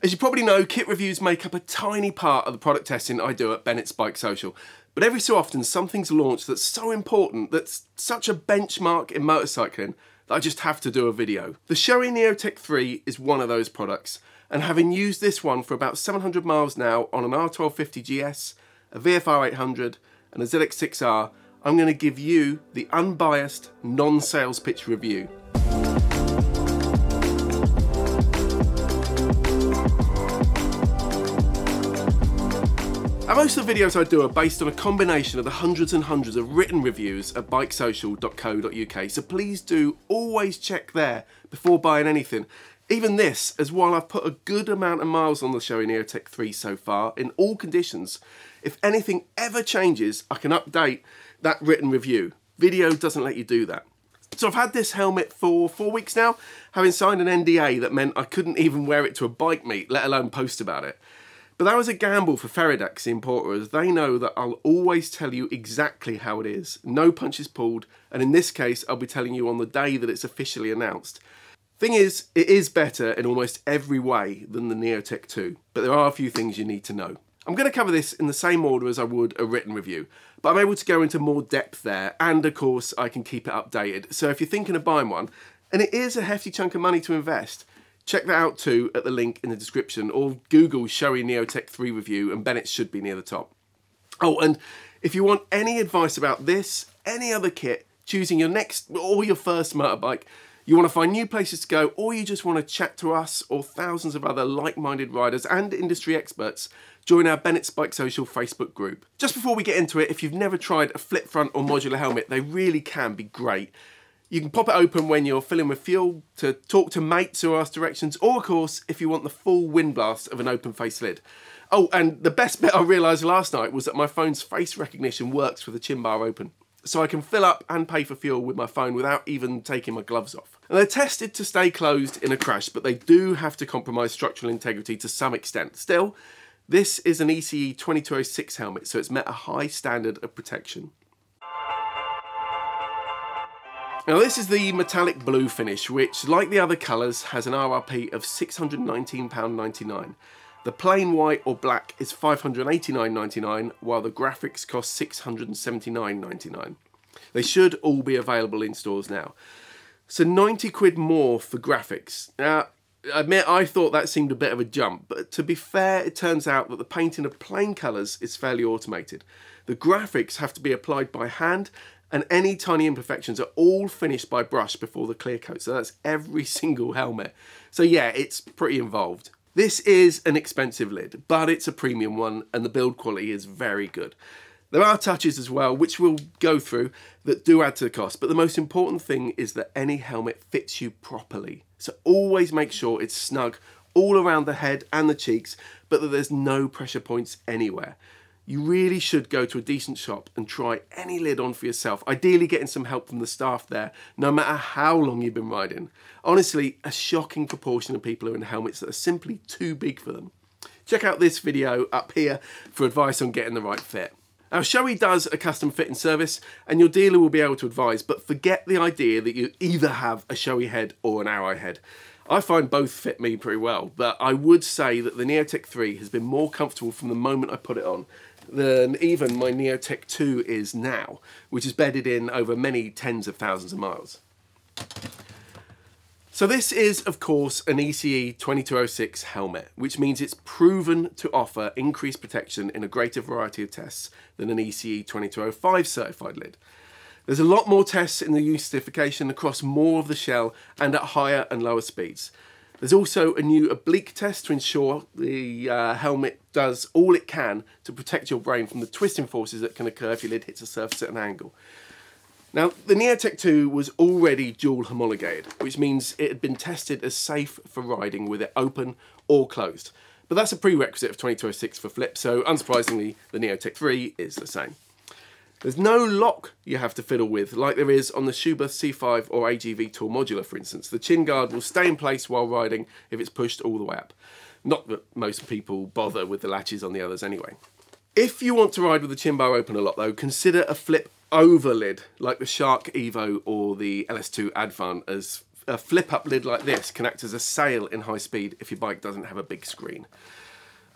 As you probably know, kit reviews make up a tiny part of the product testing I do at Bennetts Bike Social. But every so often, something's launched that's so important, that's such a benchmark in motorcycling, that I just have to do a video. The Shoei Neotec 3 is one of those products, and having used this one for about 700 miles now on an R1250 GS, a VFR 800, and a ZX6R, I'm going to give you the unbiased, non-sales pitch review. And most of the videos I do are based on a combination of the hundreds and hundreds of written reviews at bikesocial.co.uk, so please do always check there before buying anything. Even this, as while I've put a good amount of miles on the Shoei Neotec 3 so far, in all conditions, if anything ever changes, I can update that written review. Video doesn't let you do that. So I've had this helmet for four weeks now, having signed an NDA that meant I couldn't even wear it to a bike meet, let alone post about it. But that was a gamble for Feridax, the importer, as they know that I'll always tell you exactly how it is. No punches pulled, and in this case, I'll be telling you on the day that it's officially announced. Thing is, it is better in almost every way than the Neotec 2, but there are a few things you need to know. I'm going to cover this in the same order as I would a written review, but I'm able to go into more depth there, and of course, I can keep it updated. So if you're thinking of buying one, and it is a hefty chunk of money to invest, Check that out too at the link in the description or Google Shoei Neotec 3 review and Bennett should be near the top. Oh, and if you want any advice about this, any other kit, choosing your next or your first motorbike, you want to find new places to go, or you just want to chat to us or thousands of other like-minded riders and industry experts, join our Bennetts Bike Social Facebook group. Just before we get into it, if you've never tried a flip front or modular helmet, they really can be great. You can pop it open when you're filling with fuel, to talk to mates or ask directions, or of course, if you want the full wind blast of an open face lid. Oh, and the best bit I realised last night was that my phone's face recognition works with the chin bar open. So I can fill up and pay for fuel with my phone without even taking my gloves off. And they're tested to stay closed in a crash, but they do have to compromise structural integrity to some extent. Still, this is an ECE 2206 helmet, so it's met a high standard of protection. Now this is the metallic blue finish, which like the other colours has an RRP of £619.99. The plain white or black is £589.99, while the graphics cost £679.99. They should all be available in stores now. So 90 quid more for graphics. Now, I admit I thought that seemed a bit of a jump, but to be fair, it turns out that the painting of plain colours is fairly automated. The graphics have to be applied by hand and any tiny imperfections are all finished by brush before the clear coat. So that's every single helmet. So yeah, it's pretty involved. This is an expensive lid, but it's a premium one and the build quality is very good. There are touches as well, which we'll go through, that do add to the cost, but the most important thing is that any helmet fits you properly. So always make sure it's snug all around the head and the cheeks, but that there's no pressure points anywhere you really should go to a decent shop and try any lid on for yourself, ideally getting some help from the staff there, no matter how long you've been riding. Honestly, a shocking proportion of people are in helmets that are simply too big for them. Check out this video up here for advice on getting the right fit. Now, Shoei does a custom fitting service and your dealer will be able to advise, but forget the idea that you either have a Shoei head or an Arai head. I find both fit me pretty well, but I would say that the Neotec 3 has been more comfortable from the moment I put it on than even my Neotec 2 is now, which is bedded in over many tens of thousands of miles. So this is, of course, an ECE 2206 helmet, which means it's proven to offer increased protection in a greater variety of tests than an ECE 2205 certified lid. There's a lot more tests in the use certification across more of the shell and at higher and lower speeds. There's also a new oblique test to ensure the uh, helmet does all it can to protect your brain from the twisting forces that can occur if your lid hits a surface at an angle. Now, the Neotec 2 was already dual homologated, which means it had been tested as safe for riding with it open or closed. But that's a prerequisite of 2206 for flip, so unsurprisingly, the Neotec 3 is the same. There's no lock you have to fiddle with, like there is on the Schuberth C5 or AGV Tour Modular, for instance. The chin guard will stay in place while riding if it's pushed all the way up. Not that most people bother with the latches on the others anyway. If you want to ride with the chin bar open a lot though, consider a flip over lid like the Shark Evo or the LS2 Advant as a flip up lid like this can act as a sail in high speed if your bike doesn't have a big screen.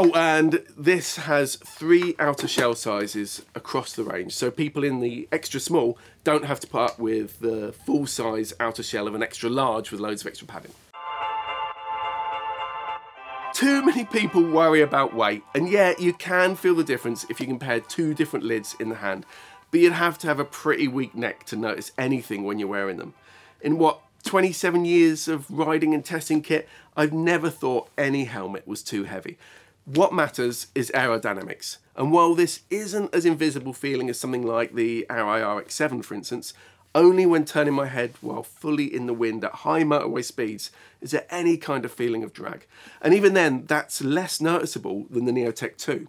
Oh, and this has three outer shell sizes across the range. So people in the extra small don't have to put up with the full size outer shell of an extra large with loads of extra padding. Too many people worry about weight, and yeah, you can feel the difference if you compare two different lids in the hand, but you'd have to have a pretty weak neck to notice anything when you're wearing them. In what, 27 years of riding and testing kit, I've never thought any helmet was too heavy. What matters is aerodynamics, and while this isn't as invisible feeling as something like the Arai RX-7 for instance, only when turning my head while fully in the wind at high motorway speeds is there any kind of feeling of drag. And even then, that's less noticeable than the Neotec 2.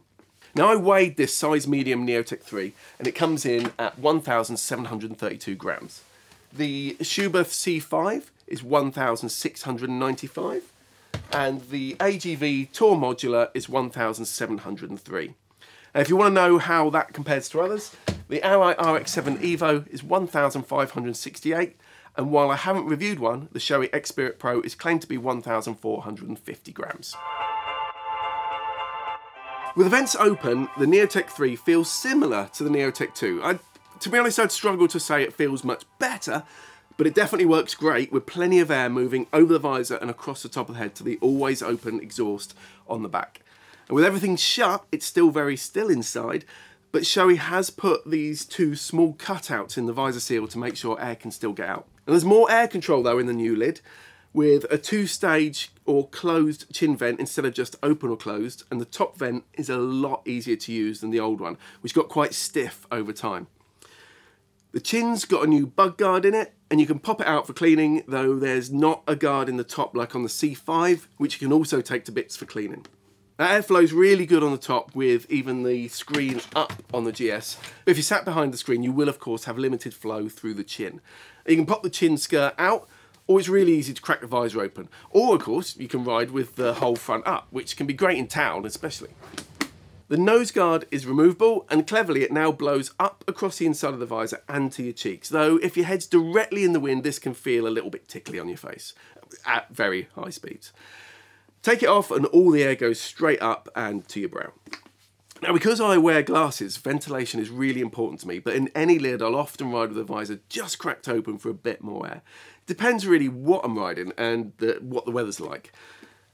Now I weighed this size medium Neotec 3 and it comes in at 1,732 grams. The Schuberth C5 is 1,695 and the AGV Tour Modular is 1,703. And if you want to know how that compares to others, the Arai RX-7 Evo is 1,568, and while I haven't reviewed one, the Shoei X-Spirit Pro is claimed to be 1,450 grams. With the vents open, the Neotec 3 feels similar to the Neotec 2. I, to be honest, I'd struggle to say it feels much better, but it definitely works great with plenty of air moving over the visor and across the top of the head to the always open exhaust on the back. And with everything shut, it's still very still inside, but Shoei has put these two small cutouts in the visor seal to make sure air can still get out. And there's more air control though in the new lid, with a two-stage or closed chin vent instead of just open or closed, and the top vent is a lot easier to use than the old one, which got quite stiff over time. The chin's got a new bug guard in it, and you can pop it out for cleaning, though there's not a guard in the top like on the C5, which you can also take to bits for cleaning. That airflow's really good on the top with even the screen up on the GS. But if you sat behind the screen, you will of course have limited flow through the chin. You can pop the chin skirt out, or it's really easy to crack the visor open. Or of course, you can ride with the whole front up, which can be great in town especially. The nose guard is removable and cleverly it now blows up across the inside of the visor and to your cheeks. Though if your head's directly in the wind, this can feel a little bit tickly on your face at very high speeds. Take it off and all the air goes straight up and to your brow. Now, because I wear glasses, ventilation is really important to me, but in any lid, I'll often ride with the visor just cracked open for a bit more air. Depends really what I'm riding and the, what the weather's like.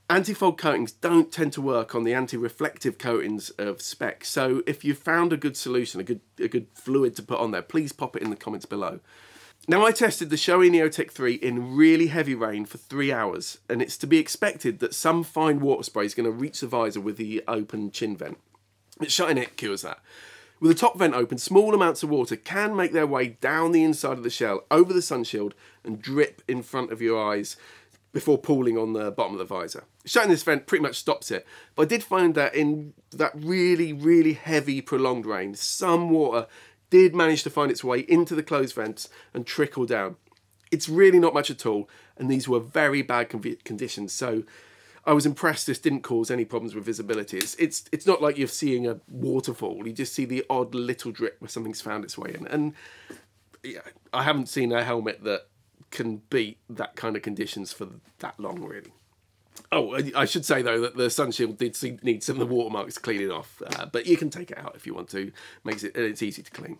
Anti-fog coatings don't tend to work on the anti-reflective coatings of specs, so if you've found a good solution, a good, a good fluid to put on there, please pop it in the comments below. Now I tested the Shoei Neotec 3 in really heavy rain for three hours and it's to be expected that some fine water spray is going to reach the visor with the open chin vent. But it cures that. With the top vent open, small amounts of water can make their way down the inside of the shell, over the sunshield and drip in front of your eyes before pooling on the bottom of the visor. Shutting this vent pretty much stops it, but I did find that in that really, really heavy prolonged rain, some water did manage to find its way into the closed vents and trickle down. It's really not much at all, and these were very bad conditions, so I was impressed this didn't cause any problems with visibility. It's, it's, it's not like you're seeing a waterfall, you just see the odd little drip where something's found its way in. And yeah, I haven't seen a helmet that can beat that kind of conditions for that long, really. Oh, I should say though that the sun shield did need some of the watermarks cleaning off, uh, but you can take it out if you want to. Makes it it's easy to clean.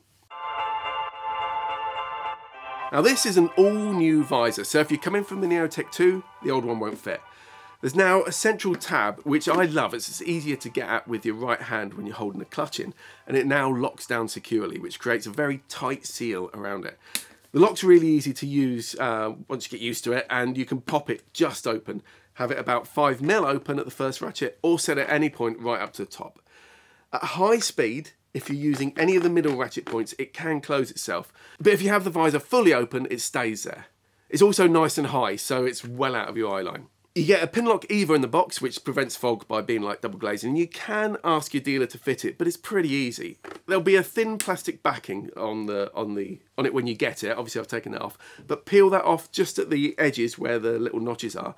Now this is an all new visor, so if you come in from the Neotec 2, the old one won't fit. There's now a central tab, which I love. as It's easier to get at with your right hand when you're holding the clutch in, and it now locks down securely, which creates a very tight seal around it. The lock's really easy to use uh, once you get used to it, and you can pop it just open have it about 5 mil open at the first ratchet or set at any point right up to the top. At high speed, if you're using any of the middle ratchet points, it can close itself. But if you have the visor fully open, it stays there. It's also nice and high, so it's well out of your eye line. You get a Pinlock Evo in the box, which prevents fog by being like double glazing, you can ask your dealer to fit it, but it's pretty easy. There'll be a thin plastic backing on the on the on it when you get it. Obviously, I've taken that off, but peel that off just at the edges where the little notches are,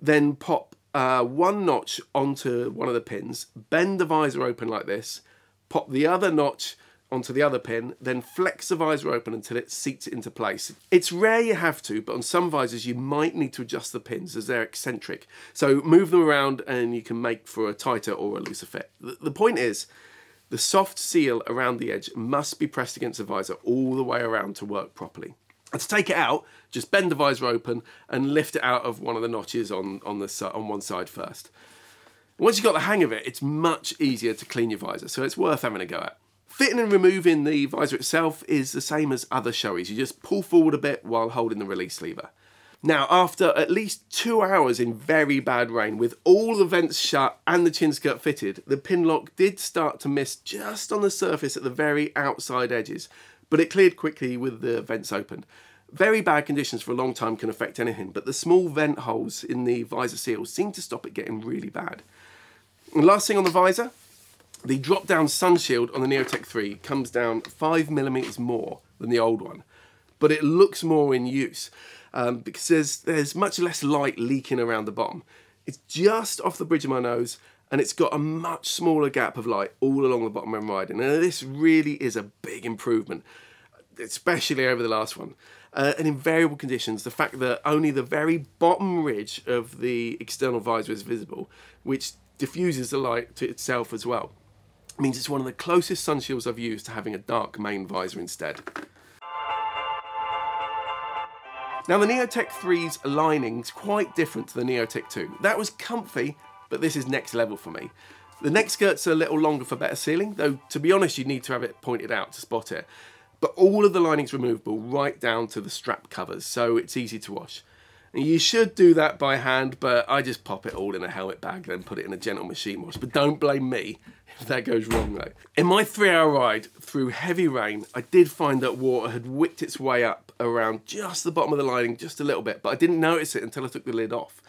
then pop uh, one notch onto one of the pins, bend the visor open like this, pop the other notch onto the other pin, then flex the visor open until it seats into place. It's rare you have to, but on some visors you might need to adjust the pins as they're eccentric. So move them around and you can make for a tighter or a looser fit. The point is, the soft seal around the edge must be pressed against the visor all the way around to work properly. And to take it out, just bend the visor open and lift it out of one of the notches on, on, the, on one side first. Once you've got the hang of it, it's much easier to clean your visor, so it's worth having a go at. Fitting and removing the visor itself is the same as other Shoeis. You just pull forward a bit while holding the release lever. Now, after at least two hours in very bad rain, with all the vents shut and the chin skirt fitted, the Pinlock did start to miss just on the surface at the very outside edges, but it cleared quickly with the vents open. Very bad conditions for a long time can affect anything, but the small vent holes in the visor seals seem to stop it getting really bad. And last thing on the visor, the drop-down sun shield on the Neotec 3 comes down 5mm more than the old one, but it looks more in use um, because there's, there's much less light leaking around the bottom. It's just off the bridge of my nose and it's got a much smaller gap of light all along the bottom when riding. And this really is a big improvement, especially over the last one. Uh, and in variable conditions, the fact that only the very bottom ridge of the external visor is visible, which diffuses the light to itself as well, means it's one of the closest sun shields I've used to having a dark main visor instead. Now the Neotec 3's lining's quite different to the Neotec 2. That was comfy, but this is next level for me. The neck skirts are a little longer for better sealing, though to be honest you need to have it pointed out to spot it but all of the lining's removable right down to the strap covers, so it's easy to wash. You should do that by hand, but I just pop it all in a helmet bag, then put it in a gentle machine wash. But don't blame me if that goes wrong though. In my three hour ride through heavy rain, I did find that water had whipped its way up around just the bottom of the lining, just a little bit, but I didn't notice it until I took the lid off.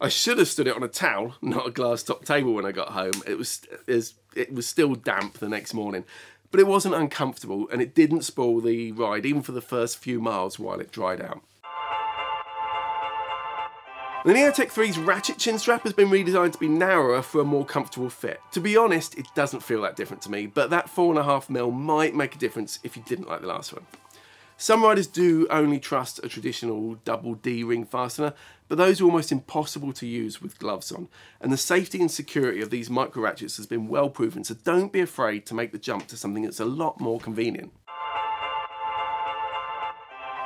I should have stood it on a towel, not a glass top table when I got home. It was, it was still damp the next morning but it wasn't uncomfortable and it didn't spoil the ride even for the first few miles while it dried out. The Neotec 3's ratchet chin strap has been redesigned to be narrower for a more comfortable fit. To be honest, it doesn't feel that different to me, but that 4.5mm might make a difference if you didn't like the last one. Some riders do only trust a traditional double D ring fastener, but those are almost impossible to use with gloves on. And the safety and security of these micro ratchets has been well proven, so don't be afraid to make the jump to something that's a lot more convenient.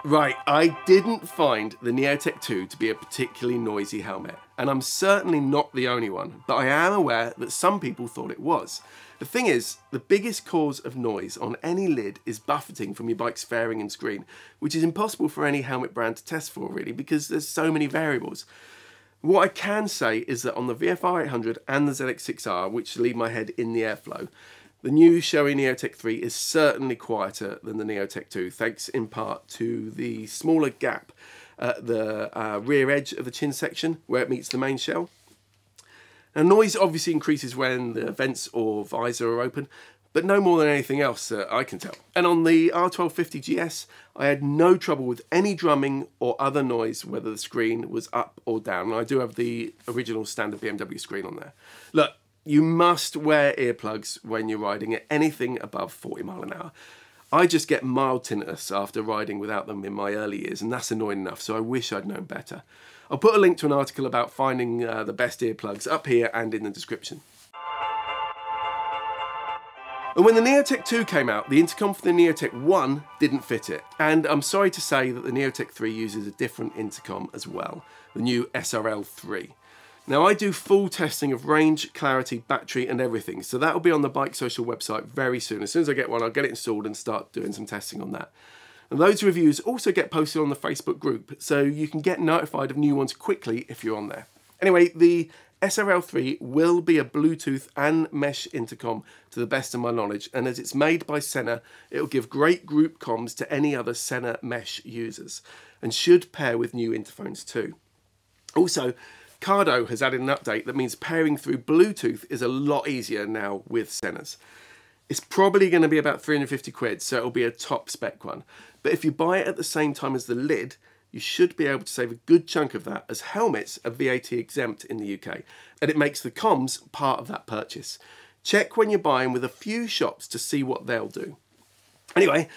Right, I didn't find the Neotec 2 to be a particularly noisy helmet, and I'm certainly not the only one, but I am aware that some people thought it was. The thing is, the biggest cause of noise on any lid is buffeting from your bike's fairing and screen, which is impossible for any helmet brand to test for really because there's so many variables. What I can say is that on the VFR 800 and the ZX6R, which leave my head in the airflow, the new Shoei Neotec 3 is certainly quieter than the Neotec 2, thanks in part to the smaller gap at the uh, rear edge of the chin section where it meets the main shell. Now noise obviously increases when the vents or visor are open, but no more than anything else that I can tell. And on the R1250 GS, I had no trouble with any drumming or other noise, whether the screen was up or down. And I do have the original standard BMW screen on there. Look, you must wear earplugs when you're riding at anything above 40 mile an hour. I just get mild tinnitus after riding without them in my early years, and that's annoying enough, so I wish I'd known better. I'll put a link to an article about finding uh, the best earplugs up here and in the description. And when the Neotec 2 came out, the intercom for the Neotec 1 didn't fit it. And I'm sorry to say that the Neotec 3 uses a different intercom as well, the new SRL 3. Now I do full testing of range, clarity, battery and everything, so that'll be on the Bike Social website very soon. As soon as I get one, I'll get it installed and start doing some testing on that. And those reviews also get posted on the Facebook group, so you can get notified of new ones quickly if you're on there. Anyway, the SRL3 will be a Bluetooth and mesh intercom to the best of my knowledge, and as it's made by Sena, it'll give great group comms to any other Sena mesh users, and should pair with new interphones too. Also, Cardo has added an update that means pairing through Bluetooth is a lot easier now with Senas. It's probably going to be about 350 quid, so it'll be a top spec one. But if you buy it at the same time as the lid, you should be able to save a good chunk of that as helmets are VAT exempt in the UK, and it makes the comms part of that purchase. Check when you're buying with a few shops to see what they'll do. Anyway,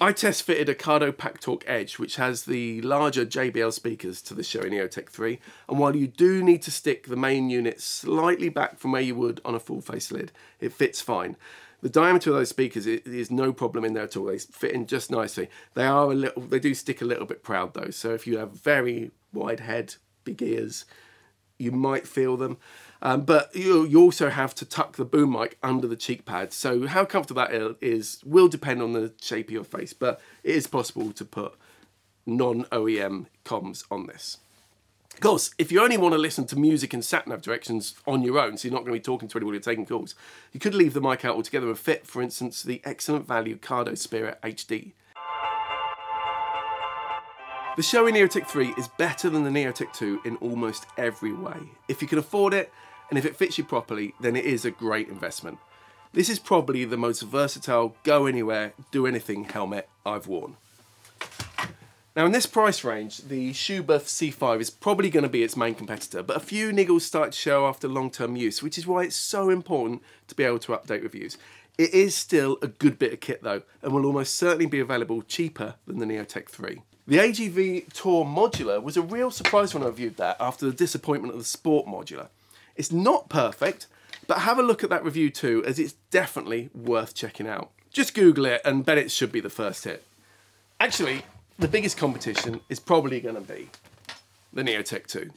I test fitted a Cardo PackTalk Edge, which has the larger JBL speakers to the Shoei Neotec 3. And while you do need to stick the main unit slightly back from where you would on a full face lid, it fits fine. The diameter of those speakers is no problem in there at all. They fit in just nicely. They are a little, they do stick a little bit proud though. So if you have very wide head, big ears, you might feel them. Um, but you, you also have to tuck the boom mic under the cheek pad. So how comfortable that is will depend on the shape of your face, but it is possible to put non-OEM comms on this. Of course, if you only want to listen to music and sat-nav directions on your own, so you're not going to be talking to anyone you're taking calls, you could leave the mic out altogether and fit, for instance, the excellent value Cardo Spirit HD. The Shoei Neotec 3 is better than the Neotec 2 in almost every way. If you can afford it, and if it fits you properly, then it is a great investment. This is probably the most versatile, go anywhere, do anything helmet I've worn. Now in this price range, the Schuberth C5 is probably going to be its main competitor, but a few niggles start to show after long-term use, which is why it's so important to be able to update reviews. It is still a good bit of kit though, and will almost certainly be available cheaper than the Neotec 3. The AGV Tour Modular was a real surprise when I reviewed that after the disappointment of the Sport Modular. It's not perfect, but have a look at that review too, as it's definitely worth checking out. Just Google it and bet it should be the first hit. Actually, the biggest competition is probably going to be the Neotec 2.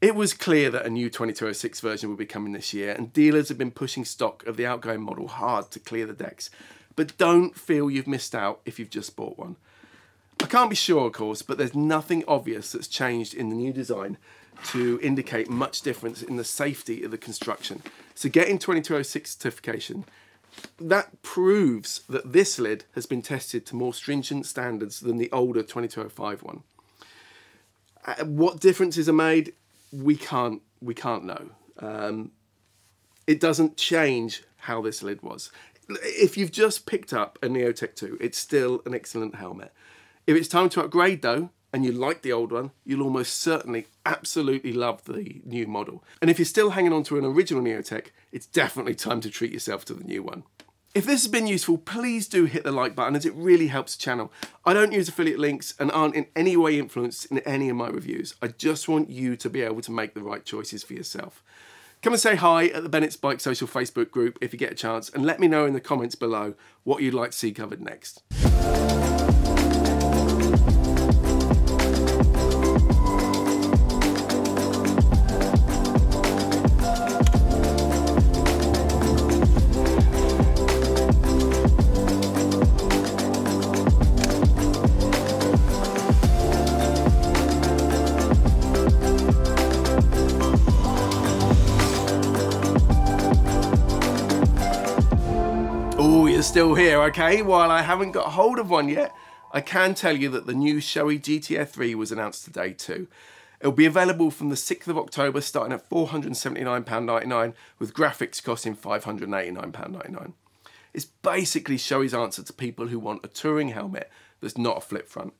It was clear that a new 2206 version would be coming this year, and dealers have been pushing stock of the outgoing model hard to clear the decks. But don't feel you've missed out if you've just bought one. I can't be sure, of course, but there's nothing obvious that's changed in the new design to indicate much difference in the safety of the construction. So getting 2206 certification, that proves that this lid has been tested to more stringent standards than the older 2205 one. Uh, what differences are made, we can't, we can't know. Um, it doesn't change how this lid was. If you've just picked up a Neotec 2, it's still an excellent helmet. If it's time to upgrade though, and you like the old one, you'll almost certainly absolutely love the new model. And if you're still hanging on to an original Neotec, it's definitely time to treat yourself to the new one. If this has been useful, please do hit the like button as it really helps the channel. I don't use affiliate links and aren't in any way influenced in any of my reviews. I just want you to be able to make the right choices for yourself. Come and say hi at the Bennetts Bike Social Facebook group if you get a chance and let me know in the comments below what you'd like to see covered next. Still here, okay? While I haven't got hold of one yet, I can tell you that the new Shoei GTR 3 was announced today too. It'll be available from the 6th of October starting at £479.99 with graphics costing £589.99. It's basically Shoei's answer to people who want a touring helmet that's not a flip front.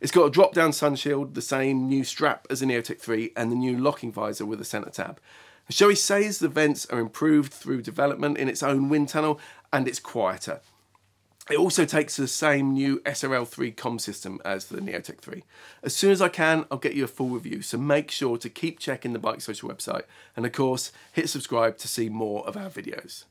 It's got a drop-down sun shield, the same new strap as the Neotec 3 and the new locking visor with a centre tab. Shoei says the vents are improved through development in its own wind tunnel and it's quieter. It also takes the same new SRL3 com system as the Neotec 3. As soon as I can, I'll get you a full review, so make sure to keep checking the Bike Social website, and of course, hit subscribe to see more of our videos.